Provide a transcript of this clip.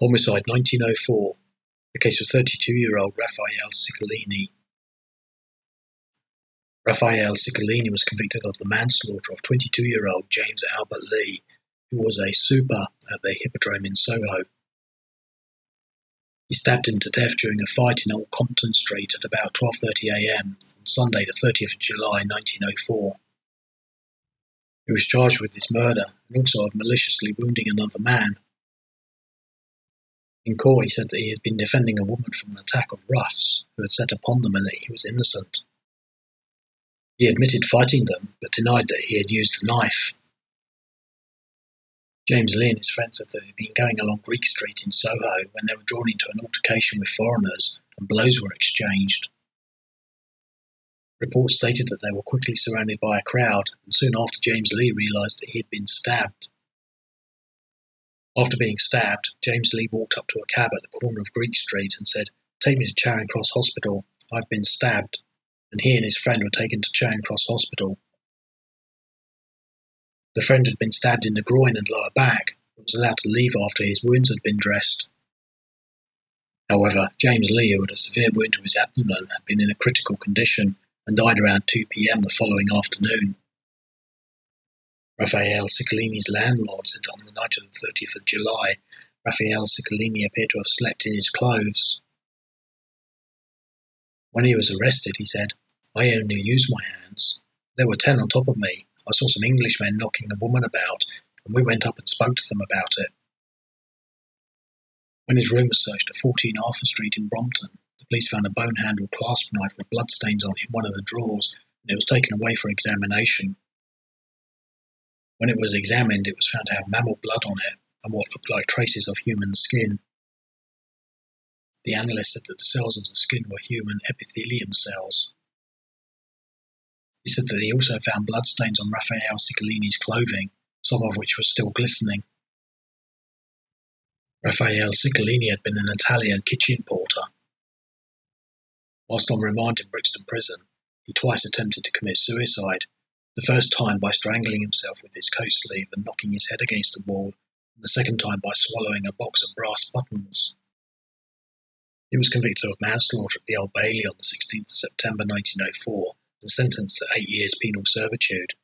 Homicide 1904, the case of 32-year-old Raffaele Cicalini. Raffaele Cicalini was convicted of the manslaughter of 22-year-old James Albert Lee, who was a super at the Hippodrome in Soho. He stabbed him to death during a fight in Old Compton Street at about 12.30am on Sunday the 30th of July 1904. He was charged with this murder and also of maliciously wounding another man. In court, he said that he had been defending a woman from an attack of roughs who had set upon them and that he was innocent. He admitted fighting them, but denied that he had used a knife. James Lee and his friends said that they had been going along Greek Street in Soho when they were drawn into an altercation with foreigners and blows were exchanged. Reports stated that they were quickly surrounded by a crowd, and soon after James Lee realised that he had been stabbed. After being stabbed, James Lee walked up to a cab at the corner of Greek Street and said, Take me to Charing Cross Hospital. I've been stabbed. And he and his friend were taken to Charing Cross Hospital. The friend had been stabbed in the groin and lower back, but was allowed to leave after his wounds had been dressed. However, James Lee, who had a severe wound to his abdomen, had been in a critical condition and died around 2 p.m. the following afternoon. Raffaele Cicalini's landlord said on the night of the 30th of July, Raffaele Cicalini appeared to have slept in his clothes. When he was arrested, he said, I only used my hands. There were ten on top of me. I saw some Englishmen knocking a woman about, and we went up and spoke to them about it. When his room was searched at 14 Arthur Street in Brompton, the police found a bone-handled clasp knife with bloodstains on it in one of the drawers, and it was taken away for examination. When it was examined, it was found to have mammal blood on it and what looked like traces of human skin. The analyst said that the cells of the skin were human epithelium cells. He said that he also found bloodstains on Raffaele Cicalini's clothing, some of which were still glistening. Raffaele Cicalini had been an Italian kitchen porter. Whilst on remand in Brixton Prison, he twice attempted to commit suicide the first time by strangling himself with his coat sleeve and knocking his head against the wall, and the second time by swallowing a box of brass buttons. He was convicted of manslaughter at the Old Bailey on the 16th of September 1904 and sentenced to eight years penal servitude.